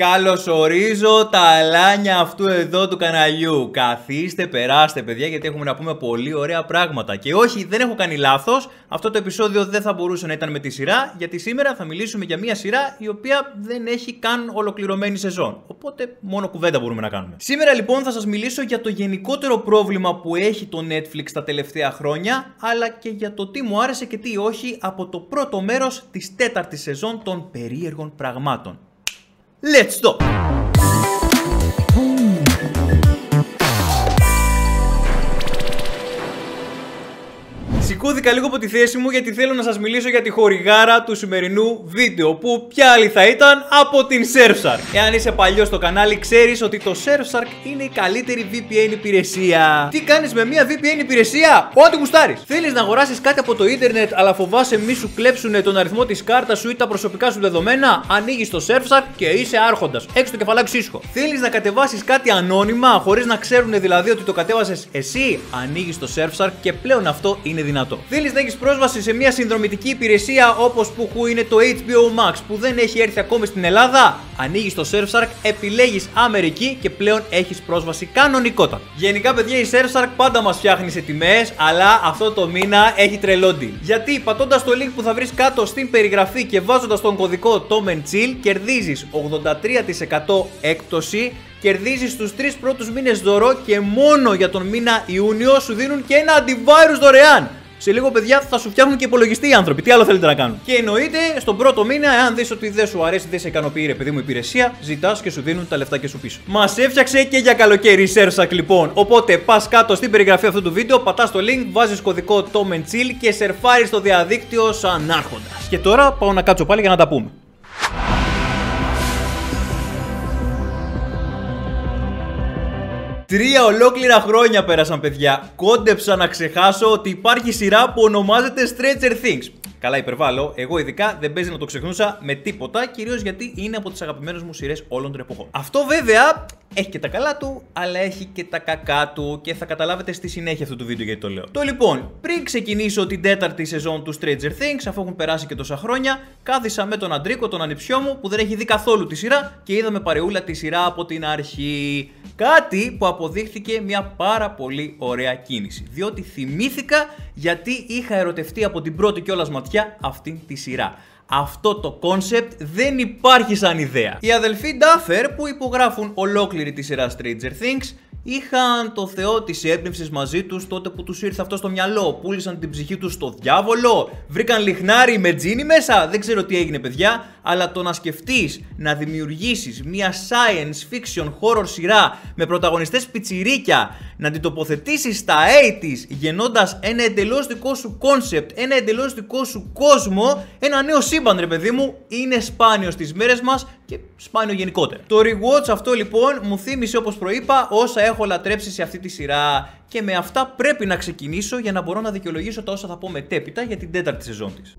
Καλωσορίζω τα αλάνια αυτού εδώ του καναλιού. Καθίστε, περάστε παιδιά γιατί έχουμε να πούμε πολύ ωραία πράγματα. Και όχι, δεν έχω κάνει λάθος. Αυτό το επεισόδιο δεν θα μπορούσε να ήταν με τη σειρά, γιατί σήμερα θα μιλήσουμε για μια σειρά η οποία δεν έχει καν ολοκληρωμένη σεζόν. Οπότε μόνο κουβέντα μπορούμε να κάνουμε. Σήμερα λοιπόν θα σας μιλήσω για το γενικότερο πρόβλημα που έχει το Netflix τα τελευταία χρόνια, αλλά και για το τι μου άρεσε και τι όχι από το πρώτο μέρος της τέταρτης σεζόν των περίεργων πραγμάτων. Let's stop! Σηκώθηκα λίγο από τη θέση μου γιατί θέλω να σας μιλήσω για τη χορηγάρα του σημερινού βίντεο που ποια άλλη θα ήταν από την Surfshark. Εάν είσαι παλιός στο κανάλι ξέρεις ότι το Surfshark είναι η καλύτερη VPN υπηρεσία. Τι κάνεις με μια VPN υπηρεσία; Ό,τι γουστάρεις. Θέλεις να αγοράσεις κάτι από το ίντερνετ αλλά φοβάσαι μη σου κλέψουν τον αριθμό της κάρτας σου ή τα προσωπικά σου δεδομένα; Ανοίγεις το Surfshark και είσαι άρχοντας. Έξω το κεφαλάκι ξύσχο. Θέλεις να κατεβάσεις κάτι ανώνυμα χωρίς να ξέρουν δηλαδή ότι το κατέβασες εσύ; Ανοίγεις το Surfshark και πλέον αυτό είναι δυνατό. Θέλει να έχεις πρόσβαση σε μια συνδρομητική υπηρεσία όπως που είναι το HBO Max που δεν έχει έρθει ακόμη στην Ελλάδα. Ανοίγεις το Surfshark, επιλέγεις Αμερική και πλέον έχεις πρόσβαση κανονικότατα. Γενικά, παιδιά, η Surfshark πάντα μας φτιάχνει σε τιμές, αλλά αυτό το μήνα έχει τρελό deal. Γιατί πατώντας το link που θα βρεις κάτω στην περιγραφή και βάζοντας τον κωδικό Tom Chill, κερδίζεις 83% έκπτωση κερδίζεις τους τρεις πρώτους μήνες δώρο και μόνο για τον μήνα Ιούνιο σου δίνουν και ένα αντιβάρου δωρεάν. Σε λίγο, παιδιά, θα σου φτιάχνουν και υπολογιστή οι άνθρωποι. Τι άλλο θέλετε να κάνουν; Και εννοείται, στον πρώτο μήνα, εάν δεις ότι δεν σου αρέσει, δεν σε ικανοποιεί, ρε παιδί μου, υπηρεσία, ζητάς και σου δίνουν τα λεφτά και σου πίσω. Μας έφτιαξε και για καλοκαίρι η Σέρσακ, λοιπόν. Οπότε πας κάτω στην περιγραφή αυτού του βίντεο, πατάς το link, βάζεις κωδικό Tom Chill και σερφάρεις στο διαδίκτυο σαν άρχοντας. Και τώρα πάω να κάτσω πάλι για να τα πούμε. Τρία ολόκληρα χρόνια πέρασαν, παιδιά. Κόντεψα να ξεχάσω ότι υπάρχει σειρά που ονομάζεται Stranger Things. Καλά, υπερβάλλω. Εγώ ειδικά δεν παίζει να το ξεχνούσα με τίποτα, κυρίως γιατί είναι από τις αγαπημένες μου σειρές όλων των εποχών. Αυτό βέβαια έχει και τα καλά του, αλλά έχει και τα κακά του και θα καταλάβετε στη συνέχεια αυτού του βίντεο γιατί το λέω. Το λοιπόν, πριν ξεκινήσω την τέταρτη σεζόν του Stranger Things, αφού έχουν περάσει και τόσα χρόνια, κάθισα με τον Αντρίκο, τον ανιψιό μου, που δεν έχει δει καθόλου τη σειρά και είδαμε παρεούλα τη σειρά από την αρχή. Κάτι που αποδείχθηκε μια πάρα πολύ ωραία κίνηση. Διότι θυμήθηκα γιατί είχα ερωτευτεί από την πρώτη κιόλας ματιά αυτήν τη σειρά. Αυτό το κόνσεπτ δεν υπάρχει σαν ιδέα. Οι αδελφοί Duffer που υπογράφουν ολόκληρη τη σειρά Stranger Things είχαν το θεό της έμπνευσης μαζί τους τότε που τους ήρθε αυτό στο μυαλό. Πούλησαν την ψυχή τους στο διάβολο, βρήκαν λυχνάρι με τζίνι μέσα. Δεν ξέρω τι έγινε, παιδιά, αλλά το να σκεφτείς να δημιουργήσεις μια science fiction horror σειρά με πρωταγωνιστές πιτσιρίκια, να την τοποθετήσεις στα 80s γεννώντας ένα εντελώς δικό σου κόνσεπτ, ένα εντελώς δικό σου κόσμο, ένα νέο σύμπαν, ρε παιδί μου, είναι σπάνιο στις μέρες μας και σπάνιο γενικότερα. Το rewatch αυτό λοιπόν μου θύμισε όπως προείπα όσα έχω λατρέψει σε αυτή τη σειρά και με αυτά πρέπει να ξεκινήσω για να μπορώ να δικαιολογήσω τα όσα θα πω μετέπειτα για την τέταρτη σεζόν της.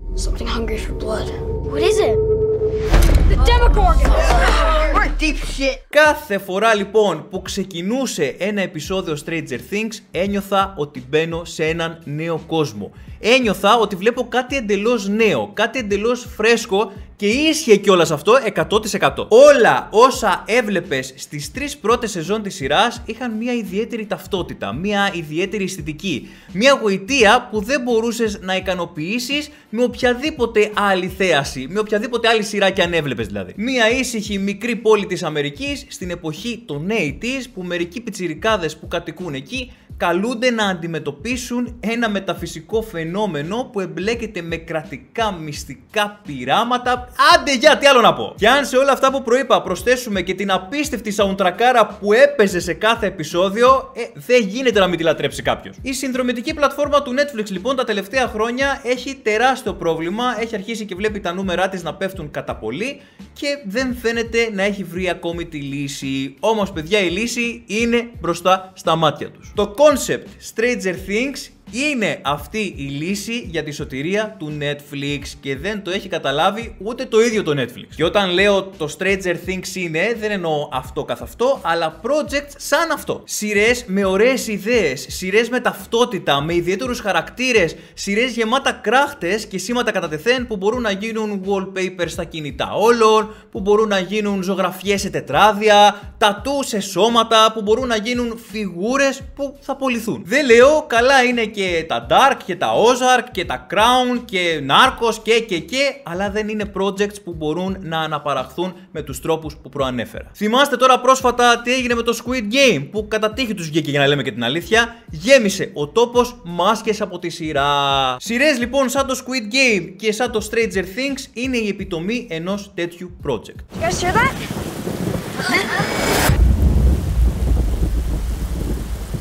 Κάθε φορά λοιπόν που ξεκινούσε ένα επεισόδιο Stranger Things ένιωθα ότι μπαίνω σε έναν νέο κόσμο. Ένιωθα ότι βλέπω κάτι εντελώς νέο, κάτι εντελώς φρέσκο και ίσχυε κιόλας αυτό 100%. Όλα όσα έβλεπες στις τρεις πρώτες σεζόν της σειράς είχαν μια ιδιαίτερη ταυτότητα, μια ιδιαίτερη αισθητική. Μια γοητεία που δεν μπορούσες να ικανοποιήσεις με οποιαδήποτε άλλη θέαση, με οποιαδήποτε άλλη σειρά κι αν έβλεπες δηλαδή. Μια ήσυχη μικρή πόλη της Αμερικής στην εποχή των 80's που μερικοί πιτσιρικάδες που κατοικούν εκεί καλούνται να αντιμετωπίσουν ένα μεταφυσικό φαινόμενο που εμπλέκεται με κρατικά μυστικά πειράματα. Άντε για, τι άλλο να πω. Και αν σε όλα αυτά που προείπα προσθέσουμε και την απίστευτη σαουντρακάρα που έπαιζε σε κάθε επεισόδιο, ε, δεν γίνεται να μην τη λατρέψει κάποιος. Η συνδρομητική πλατφόρμα του Netflix λοιπόν τα τελευταία χρόνια έχει τεράστιο πρόβλημα, έχει αρχίσει και βλέπει τα νούμερά της να πέφτουν κατά πολύ και δεν φαίνεται να έχει βρει ακόμη τη λύση. Όμως, παιδιά, η λύση είναι μπροστά στα μάτια τους. Το concept Stranger Things είναι αυτή η λύση για τη σωτηρία του Netflix και δεν το έχει καταλάβει ούτε το ίδιο το Netflix. Και όταν λέω το Stranger Things είναι, δεν εννοώ αυτό καθ' αυτό, αλλά projects σαν αυτό. Σειρές με ωραίες ιδέες, σειρές με ταυτότητα, με ιδιαίτερους χαρακτήρες, σειρές γεμάτα κράχτες και σήματα κατά τεθέν που μπορούν να γίνουν wallpaper στα κινητά όλων, που μπορούν να γίνουν ζωγραφιές σε τετράδια, τατού σε σώματα, που μπορούν να γίνουν φιγούρες που θα πολιθούν. Δεν λέω, καλά είναι και τα Dark και τα Ozark και τα Crown και Narcos και και και, αλλά δεν είναι projects που μπορούν να αναπαραχθούν με τους τρόπους που προανέφερα. Θυμάστε τώρα πρόσφατα τι έγινε με το Squid Game, που κατά τύχη τους βγήκε για να λέμε και την αλήθεια, γέμισε ο τόπος μάσκες από τη σειρά. Σειρές λοιπόν σαν το Squid Game και σαν το Stranger Things είναι η επιτομή ενός τέτοιου project. You guys hear that?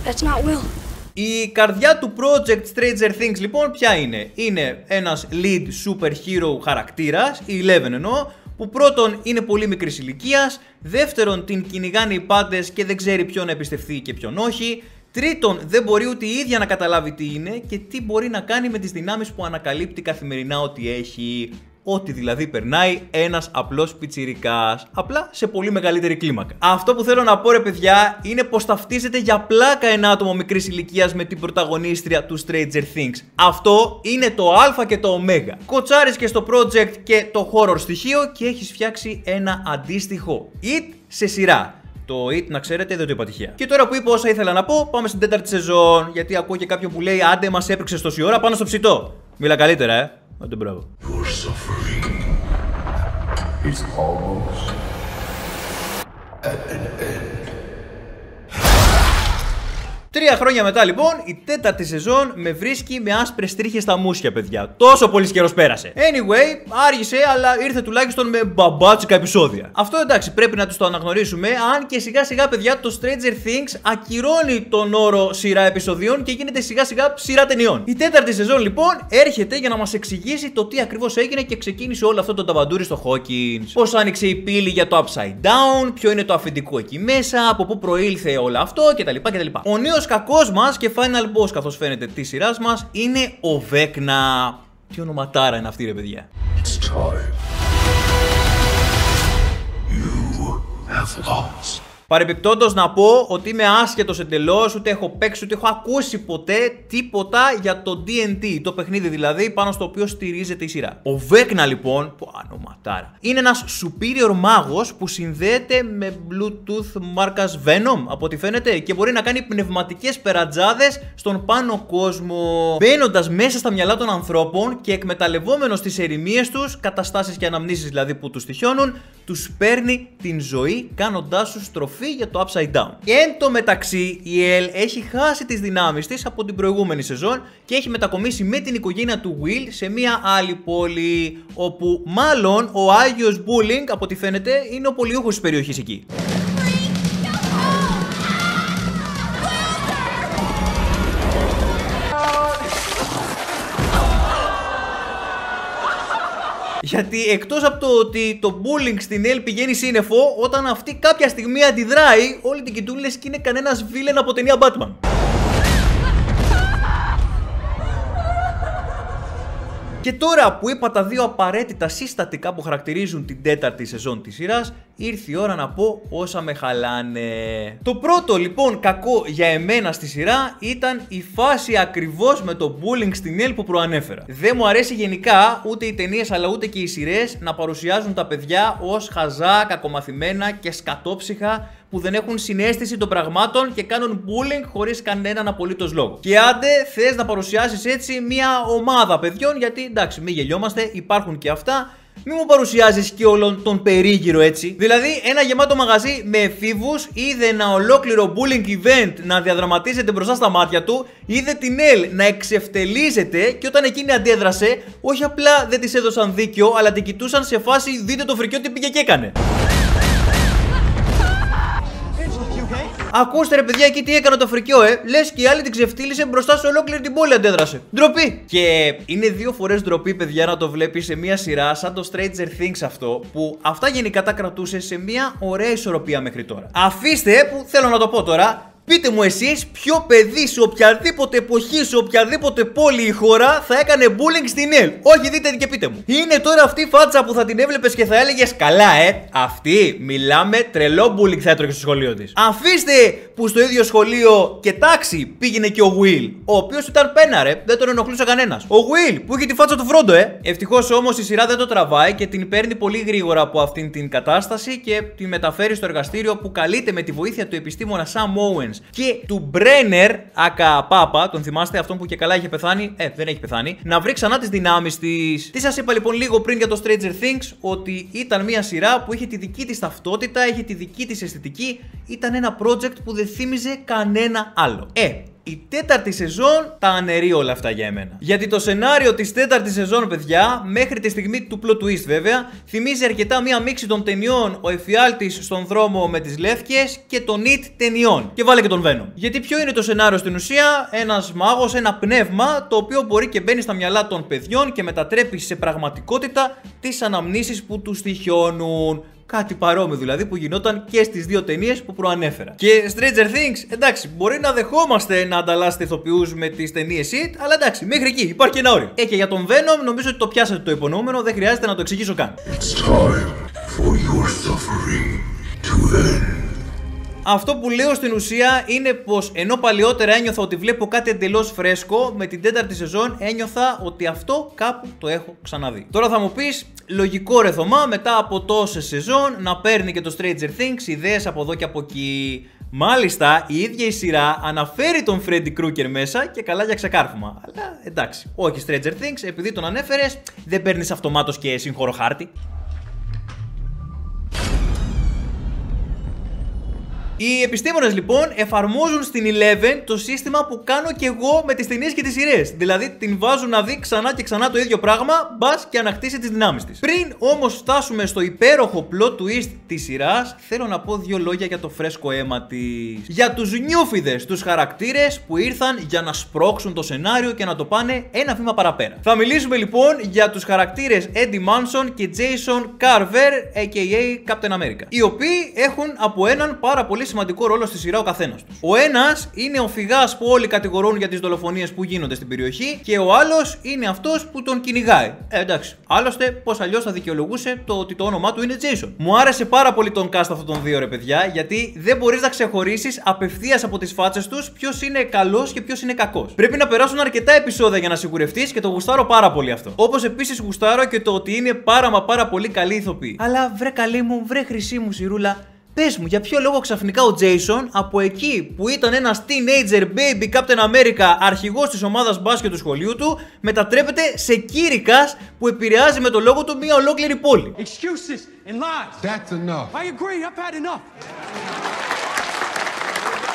That's not Will. Η καρδιά του project Stranger Things λοιπόν ποια είναι; Είναι ένας lead super hero χαρακτήρας, η Eleven εννοώ, που πρώτον είναι πολύ μικρής ηλικίας, δεύτερον την κυνηγάνε οι πάντες και δεν ξέρει ποιον να εμπιστευτεί και ποιον όχι, τρίτον δεν μπορεί ούτε η ίδια να καταλάβει τι είναι και τι μπορεί να κάνει με τις δυνάμεις που ανακαλύπτει καθημερινά ότι έχει. Ό,τι δηλαδή περνάει ένας απλός πιτσιρικάς. Απλά σε πολύ μεγαλύτερη κλίμακα. Αυτό που θέλω να πω, ρε παιδιά, είναι πως ταυτίζεται για πλάκα ένα άτομο μικρής ηλικίας με την πρωταγωνίστρια του Stranger Things. Αυτό είναι το Α και το Ω. Κοτσάρεις και στο project και το horror στοιχείο και έχεις φτιάξει ένα αντίστοιχο. It σε σειρά. Το It, να ξέρετε, δεν το είπα τυχαία. Και τώρα που είπα όσα ήθελα να πω, πάμε στην τέταρτη σεζόν. Γιατί ακούω και κάποιον που λέει Άντε, μας έπαιξε τόση ώρα πάνω στο ψητό. Μίλα καλύτερα, ε. Your suffering is almost at an end. Τρία χρόνια μετά λοιπόν, η τέταρτη σεζόν με βρίσκει με άσπρες τρίχες στα μουσια, παιδιά. Τόσο πολύ καιρός πέρασε. Anyway, άργησε, αλλά ήρθε τουλάχιστον με μπαμπάτσικα επεισόδια. Αυτό εντάξει, πρέπει να τους το αναγνωρίσουμε, αν και σιγά σιγά, παιδιά, το Stranger Things ακυρώνει τον όρο σειρά επεισοδίων και γίνεται σιγά σιγά σειρά ταινιών. Η τέταρτη σεζόν λοιπόν έρχεται για να μας εξηγήσει το τι ακριβώς έγινε και ξεκίνησε όλο αυτό το ταβαντούρι στο Hawkins. Πώς άνοιξε η πύλη για το Upside Down, ποιο είναι το αφεντικό εκεί μέσα, από πού προήλθε όλο αυτό κτλ. κτλ. Ο νέος κακός μας και final boss, καθώς φαίνεται της σειράς μας, είναι ο Βέκνα. Τι ονοματάρα είναι αυτή, ρε παιδιά. It's time. You have lost. Παρεμπιπτόντως να πω ότι είμαι άσχετος εντελώς, ούτε έχω παίξει, ούτε έχω ακούσει ποτέ τίποτα για το DNT, το παιχνίδι δηλαδή πάνω στο οποίο στηρίζεται η σειρά. Ο Βέκνα λοιπόν, που ανοματάρα, είναι ένας superior μάγος που συνδέεται με Bluetooth μάρκας Venom, από ό,τι φαίνεται, και μπορεί να κάνει πνευματικές περατζάδες στον πάνω κόσμο, μπαίνοντας μέσα στα μυαλά των ανθρώπων και εκμεταλλευόμενος τις ερημίες τους, καταστάσεις και αναμνήσεις δηλαδή που τους τυχιώνουν, τους παίρνει την ζωή κάνοντάς τους στροφή για το Upside Down. Και εν τω μεταξύ η El έχει χάσει τις δυνάμεις της από την προηγούμενη σεζόν και έχει μετακομίσει με την οικογένεια του Will σε μια άλλη πόλη όπου μάλλον ο Άγιος Bullying από ό,τι φαίνεται είναι ο πολιούχος της περιοχής εκεί. Γιατί εκτός από το ότι το bullying στην Elle πηγαίνει σύννεφο, όταν αυτή κάποια στιγμή αντιδράει, όλοι την κοιτούν λες και είναι κανένας βίλεν από ταινία Batman. Και τώρα που είπα τα δύο απαραίτητα συστατικά που χαρακτηρίζουν την τέταρτη σεζόν της σειράς, ήρθε η ώρα να πω όσα με χαλάνε. Το πρώτο λοιπόν κακό για εμένα στη σειρά ήταν η φάση ακριβώς με το bullying στην Elle που προανέφερα. Δεν μου αρέσει γενικά ούτε οι ταινίες αλλά ούτε και οι σειρές να παρουσιάζουν τα παιδιά ως χαζά, κακομαθημένα και σκατόψυχα που δεν έχουν συνέστηση των πραγμάτων και κάνουν bullying χωρίς κανέναν απολύτως λόγο. Και άντε θες να παρουσιάσεις έτσι μια ομάδα παιδιών, γιατί εντάξει, μην γελιόμαστε, υπάρχουν και αυτά. Μην μου παρουσιάζεις και όλον τον περίγυρο έτσι. Δηλαδή, ένα γεμάτο μαγαζί με εφήβους είδε ένα ολόκληρο bullying event να διαδραματίζεται μπροστά στα μάτια του, είδε την Ελ να εξευτελίζεται και όταν εκείνη αντέδρασε, όχι απλά δεν της έδωσαν δίκιο, αλλά την κοιτούσαν σε φάση δείτε το φρικιό τι πήγε και έκανε. Ακούστε ρε παιδιά, εκεί τι έκανε το φρικιό, ε. Λες και η άλλη την ξεφτύλισε μπροστά σε ολόκληρη την πόλη αντέδρασε. Ντροπή! Και είναι δύο φορές ντροπή, παιδιά, να το βλέπεις σε μια σειρά σαν το Stranger Things αυτό, που αυτά γενικά τα κρατούσε σε μια ωραία ισορροπία μέχρι τώρα. Αφήστε, που θέλω να το πω τώρα, Πείτε μου εσείς ποιο παιδί σε οποιαδήποτε εποχή, σε οποιαδήποτε πόλη ή χώρα θα έκανε bullying στην ΕΛ. Όχι, δείτε και πείτε μου. Είναι τώρα αυτή η φάτσα που θα την έβλεπες και θα έλεγες καλά, ε. Αυτή μιλάμε τρελό bullying θα έτρωγε στο σχολείο της. Αφήστε που στο ίδιο σχολείο και τάξη πήγαινε και ο Will, ο οποίος ήταν πέναρε, δεν τον ενοχλούσε κανένας. Ο Will που είχε τη φάτσα του Φρόντο, ε. Ευτυχώς όμως η σειρά δεν το τραβάει και την παίρνει πολύ γρήγορα από αυτήν την κατάσταση και την μεταφέρει στο εργαστήριο που καλείται με τη βοήθεια του επιστήμονα Sam Owens και του Brenner, ακα Πάπα, τον θυμάστε αυτόν που και καλά είχε πεθάνει, ε, δεν έχει πεθάνει, να βρει ξανά τις δυνάμεις της. Τι σας είπα λοιπόν λίγο πριν για το Stranger Things, ότι ήταν μια σειρά που είχε τη δική της ταυτότητα, είχε τη δική της αισθητική, ήταν ένα project που δεν θύμιζε κανένα άλλο. Ε, η τέταρτη σεζόν τα αναιρεί όλα αυτά για εμένα. Γιατί το σενάριο της τέταρτης σεζόν, παιδιά, μέχρι τη στιγμή του plot twist βέβαια, θυμίζει αρκετά μία μίξη των ταινιών Ο Εφιάλτης στον δρόμο με τις Λεύκες και των It ταινιών. Και βάλε και τον Venom. Γιατί ποιο είναι το σενάριο στην ουσία, ένας μάγος, ένα πνεύμα το οποίο μπορεί και μπαίνει στα μυαλά των παιδιών και μετατρέπει σε πραγματικότητα τις αναμνήσεις που τους στοιχιώνουν. Κάτι παρόμοιο δηλαδή που γινόταν και στις δύο ταινίες που προανέφερα. Και Stranger Things, εντάξει, μπορεί να δεχόμαστε να ανταλλάσσετε ηθοποιούς με τις ταινίες It, αλλά εντάξει, μέχρι εκεί υπάρχει ένα όριο. Ε, και για τον Venom νομίζω ότι το πιάσατε το υπονοούμενο, δεν χρειάζεται να το εξηγήσω καν. It's time for your suffering to end. Αυτό που λέω στην ουσία είναι πως ενώ παλιότερα ένιωθα ότι βλέπω κάτι εντελώς φρέσκο, με την τέταρτη σεζόν ένιωθα ότι αυτό κάπου το έχω ξαναδεί. Τώρα θα μου πεις, λογικό ρε Θωμά, μετά από τόσες σεζόν να παίρνει και το Stranger Things ιδέες από εδώ και από εκεί. Μάλιστα, η ίδια η σειρά αναφέρει τον Freddy Krueger μέσα και καλά για ξεκάρφωμα. Αλλά εντάξει, όχι Stranger Things, επειδή τον ανέφερες, δεν παίρνεις αυτομάτως και συγχώρο Οι επιστήμονες λοιπόν εφαρμόζουν στην Eleven το σύστημα που κάνω και εγώ με τις ταινίες και τις σειρές. Δηλαδή την βάζουν να δει ξανά και ξανά το ίδιο πράγμα, μπας και ανακτήσει τις δυνάμεις της. Πριν όμως φτάσουμε στο υπέροχο plot twist της σειράς, θέλω να πω δύο λόγια για το φρέσκο αίμα της. Για τους νιούφιδες, τους χαρακτήρες που ήρθαν για να σπρώξουν το σενάριο και να το πάνε ένα βήμα παραπέρα. Θα μιλήσουμε λοιπόν για τους χαρακτήρες Eddie Manson και Jason Carver, aka Captain America. Οι οποίοι έχουν από έναν πάρα πολύ σημαντικό ρόλο στη σειρά ο καθένας τους. Ο ένας είναι ο φυγάς που όλοι κατηγορούν για τις δολοφονίες που γίνονται στην περιοχή και ο άλλος είναι αυτός που τον κυνηγάει. Ε, εντάξει. Άλλωστε, πώς αλλιώς θα δικαιολογούσε το ότι το όνομά του είναι Jason. Μου άρεσε πάρα πολύ τον cast αυτών των δύο ρε παιδιά, γιατί δεν μπορείς να ξεχωρίσεις απευθείας από τις φάτσες τους ποιος είναι καλός και ποιος είναι κακός. Πρέπει να περάσουν αρκετά επεισόδια για να σιγουρευτείς και το γουστάρω πάρα πολύ αυτό. Όπως επίσης γουστάρω και το ότι είναι πάρα μα πάρα πολύ καλή ηθοποιή. Αλλά βρε καλή μου, βρε χρυσή μου σιρούλα, Πες μου, για ποιο λόγο ξαφνικά ο Jason από εκεί που ήταν ένας teenager baby Captain America αρχηγός της ομάδας μπάσκετ του σχολείου του μετατρέπεται σε κήρυκας που επηρεάζει με το λόγο του μια ολόκληρη πόλη; Excuses and lies. That's enough. I agree. I've had enough.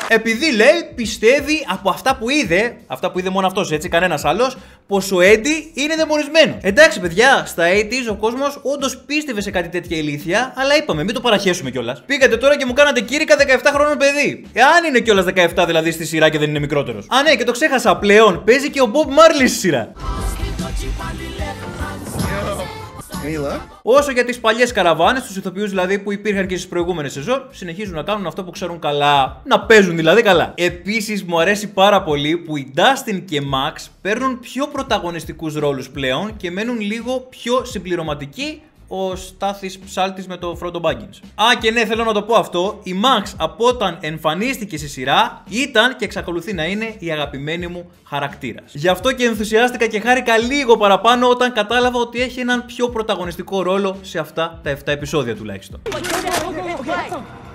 Επειδή λέει πιστεύει από αυτά που είδε, αυτά που είδε μόνο αυτός έτσι, κανένας άλλος, πως ο Έντι είναι δαιμονισμένος. Εντάξει, παιδιά, στα 80s ο κόσμος όντως πίστευε σε κάτι τέτοια ηλίθεια, αλλά είπαμε, μην το παραχέσουμε κιόλας. Πήγατε τώρα και μου κάνατε κήρυκα 17 χρόνων παιδί. Εάν είναι κιόλας 17 δηλαδή στη σειρά και δεν είναι μικρότερος. Α, ναι, και το ξέχασα πλέον. Παίζει και ο Bob Marley στη σειρά. Any luck? Όσο για τις παλιές καραβάνες, τους ηθοποιούς δηλαδή που υπήρχαν και στις προηγούμενες σεζόν, συνεχίζουν να κάνουν αυτό που ξέρουν καλά. Να παίζουν δηλαδή καλά. Επίσης, μου αρέσει πάρα πολύ που οι Dustin και Max παίρνουν πιο πρωταγωνιστικούς ρόλους πλέον και μένουν λίγο πιο συμπληρωματικοί ο Στάθης Ψάλτης με το Frodo Baggins. Α, και ναι, θέλω να το πω αυτό. Η Max από όταν εμφανίστηκε στη σειρά ήταν και εξακολουθεί να είναι η αγαπημένη μου χαρακτήρας. Γι' αυτό και ενθουσιάστηκα και χάρηκα λίγο παραπάνω όταν κατάλαβα ότι έχει έναν πιο πρωταγωνιστικό ρόλο σε αυτά τα 7 επεισόδια τουλάχιστον.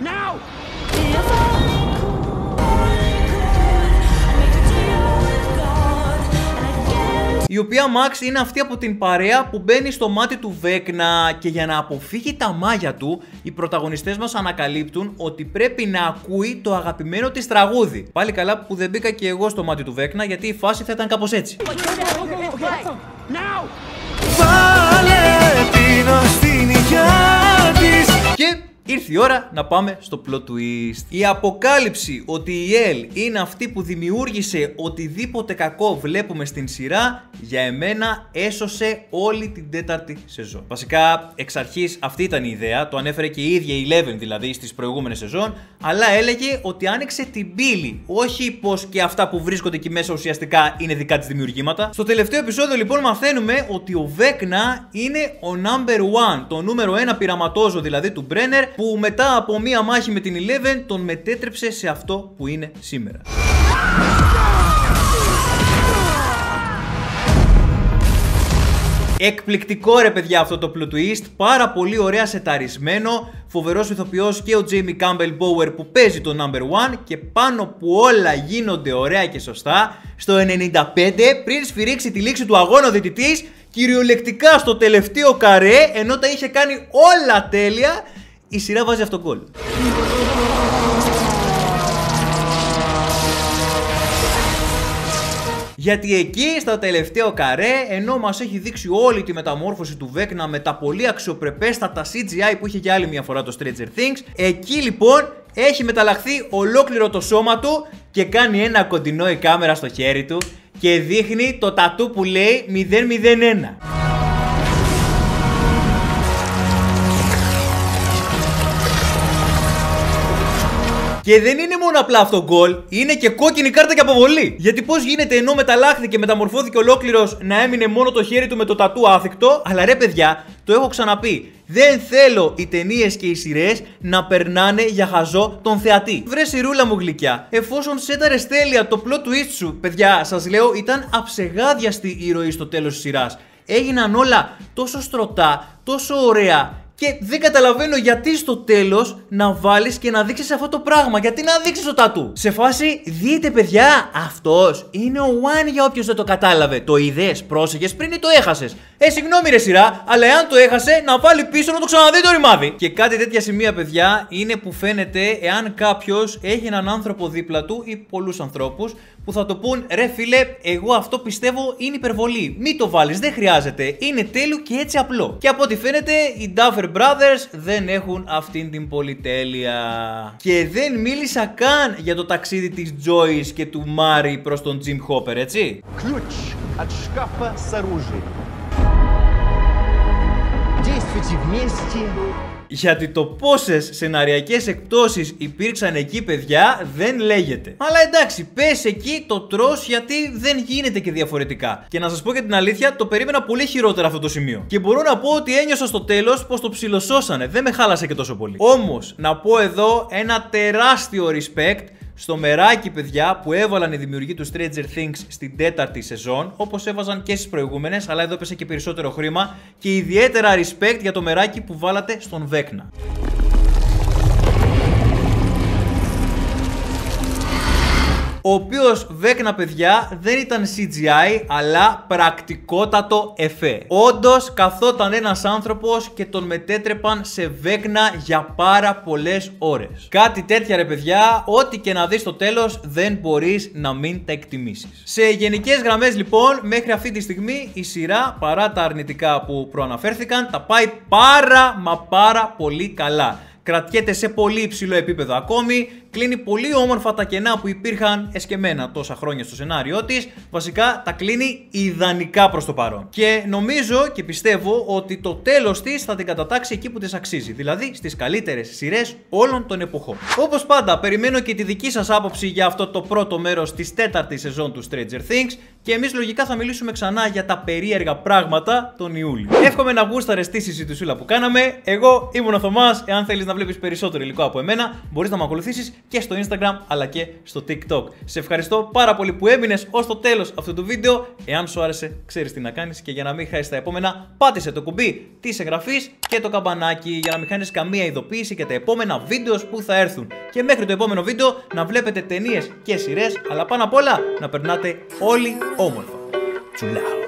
Now. Η οποία Max είναι αυτή από την παρέα που μπαίνει στο μάτι του Βέκνα και για να αποφύγει τα μάγια του, οι πρωταγωνιστές μας ανακαλύπτουν ότι πρέπει να ακούει το αγαπημένο της τραγούδι. Πάλι καλά που δεν μπήκα και εγώ στο μάτι του Βέκνα γιατί η φάση θα ήταν κάπως έτσι. Now. Και ήρθε η ώρα να πάμε στο plot twist. Η αποκάλυψη ότι η Ελ είναι αυτή που δημιούργησε οτιδήποτε κακό βλέπουμε στην σειρά, για εμένα έσωσε όλη την τέταρτη σεζόν. Βασικά, εξ αρχής αυτή ήταν η ιδέα, το ανέφερε και η ίδια η Eleven δηλαδή στις προηγούμενες σεζόν, αλλά έλεγε ότι άνοιξε την πύλη. Όχι πως και αυτά που βρίσκονται εκεί μέσα ουσιαστικά είναι δικά της δημιουργήματα. Στο τελευταίο επεισόδιο λοιπόν μαθαίνουμε ότι ο Βέκνα είναι ο number one, το νούμερο ένα πειραματόζω δηλαδή του Μπρένερ, που μετά από μία μάχη με την Eleven τον μετέτρεψε σε αυτό που είναι σήμερα. Εκπληκτικό ρε παιδιά αυτό το plot twist, πάρα πολύ ωραία σεταρισμένο, φοβερός ηθοποιός και ο Jamie Campbell Bower που παίζει το number one και πάνω που όλα γίνονται ωραία και σωστά, στο 95 πριν σφυρίξει τη λήξη του αγώνα ο διαιτητής, κυριολεκτικά στο τελευταίο καρέ, ενώ τα είχε κάνει όλα τέλεια, η σειρά βάζει αυτό γκολ. Γιατί εκεί στα τελευταίο καρέ, ενώ μας έχει δείξει όλη τη μεταμόρφωση του Βέκνα με τα πολύ αξιοπρεπέστατα CGI που είχε για άλλη μια φορά το Stranger Things, εκεί λοιπόν έχει μεταλλαχθεί ολόκληρο το σώμα του και κάνει ένα κοντινό η κάμερα στο χέρι του και δείχνει το τατού που λέει 001. Και δεν είναι μόνο απλά αυτό γκολ, είναι και κόκκινη κάρτα και αποβολή. Γιατί πώς γίνεται ενώ μεταλλάχθηκε και μεταμορφώθηκε ολόκληρος να έμεινε μόνο το χέρι του με το τατού άθικτο, αλλά ρε παιδιά, το έχω ξαναπεί. Δεν θέλω οι ταινίες και οι σειρές να περνάνε για χαζό τον θεατή. Βρε σιρούλα μου γλυκιά, εφόσον σέταρε τέλεια το plot twist σου, παιδιά, σας λέω ήταν αψεγάδιαστη η ροή στο τέλος της σειράς. Έγιναν όλα τόσο στρωτά, τόσο ωραία και δεν καταλαβαίνω γιατί στο τέλος να βάλεις και να δείξεις αυτό το πράγμα. Γιατί να δείξεις το τατού. Σε φάση, δείτε παιδιά, αυτός είναι ο One για όποιος δεν το κατάλαβε. Το είδες, πρόσεχες πριν ή το έχασες; Ε, συγγνώμη ρε σειρά, αλλά εάν το έχασε, να βάλει πίσω να το ξαναδεί το ρημάδι. Και κάτι τέτοια σημεία, παιδιά, είναι που φαίνεται εάν κάποιος έχει έναν άνθρωπο δίπλα του ή πολλούς ανθρώπους που θα το πούν ρε φίλε, εγώ αυτό πιστεύω είναι υπερβολή. Μην το βάλει, δεν χρειάζεται. Είναι τέλειο και έτσι απλό. Και από ό,τι φαίνεται, οι Duffer Brothers δεν έχουν αυτήν την πολυτέλεια. Και δεν μίλησα καν για το ταξίδι της Joyce και του Μάρι προς τον Jim Hopper, έτσι. Ключ от шкафа с оружием. Действуйте вместе. γιατί το πόσες σεναριακές εκπτώσεις υπήρξαν εκεί, παιδιά, δεν λέγεται. Αλλά εντάξει, πες εκεί, το τρώ γιατί δεν γίνεται και διαφορετικά. Και να σας πω για την αλήθεια, το περίμενα πολύ χειρότερα αυτό το σημείο. Και μπορώ να πω ότι ένιωσα στο τέλος πως το ψιλοσώσανε. Δεν με χάλασε και τόσο πολύ. Όμως, να πω εδώ ένα τεράστιο respect στο μεράκι, παιδιά, που έβαλαν οι δημιουργοί του Stranger Things στην τέταρτη σεζόν, όπως έβαζαν και στις προηγούμενες, αλλά εδώ πέσε και περισσότερο χρήμα. Και ιδιαίτερα respect για το μεράκι που βάλατε στον Βέκνα. Ο οποίος Βέκνα παιδιά δεν ήταν CGI αλλά πρακτικότατο εφέ. Όντως καθόταν ένας άνθρωπος και τον μετέτρεπαν σε Βέκνα για πάρα πολλές ώρες. Κάτι τέτοια ρε παιδιά, ό,τι και να δεις στο τέλος δεν μπορείς να μην τα εκτιμήσεις. Σε γενικές γραμμές λοιπόν, μέχρι αυτή τη στιγμή η σειρά παρά τα αρνητικά που προαναφέρθηκαν τα πάει πάρα μα πάρα πολύ καλά κρατιέται σε πολύ υψηλό επίπεδο ακόμη, κλείνει πολύ όμορφα τα κενά που υπήρχαν εσκεμμένα τόσα χρόνια στο σενάριό της. Βασικά τα κλείνει ιδανικά προς το παρόν. Και νομίζω και πιστεύω ότι το τέλος της θα την κατατάξει εκεί που της αξίζει. Δηλαδή στις καλύτερες σειρές όλων των εποχών. Όπως πάντα, περιμένω και τη δική σας άποψη για αυτό το πρώτο μέρος της τέταρτης σεζόν του Stranger Things. Και εμείς λογικά θα μιλήσουμε ξανά για τα περίεργα πράγματα τον Ιούλιο. Εύχομαι να γούσταρες τη συζητησούλα που κάναμε. Εγώ ήμουν ο Θωμάς. Εάν θέλεις να βλέπεις περισσότερο υλικό από εμένα, μπορείς να με ακολουθήσεις και στο Instagram αλλά και στο TikTok. Σε ευχαριστώ πάρα πολύ που έμεινες ως το τέλος αυτού του βίντεο. Εάν σου άρεσε, ξέρεις τι να κάνεις και για να μην χάσεις τα επόμενα, πάτησε το κουμπί της εγγραφής και το καμπανάκι για να μην χάνεις καμία ειδοποίηση για τα επόμενα βίντεος που θα έρθουν. Και μέχρι το επόμενο βίντεο να βλέπετε ταινίες και σειρές, αλλά πάνω απ' όλα να περνάτε όλοι όμορφα. Τσουλάου.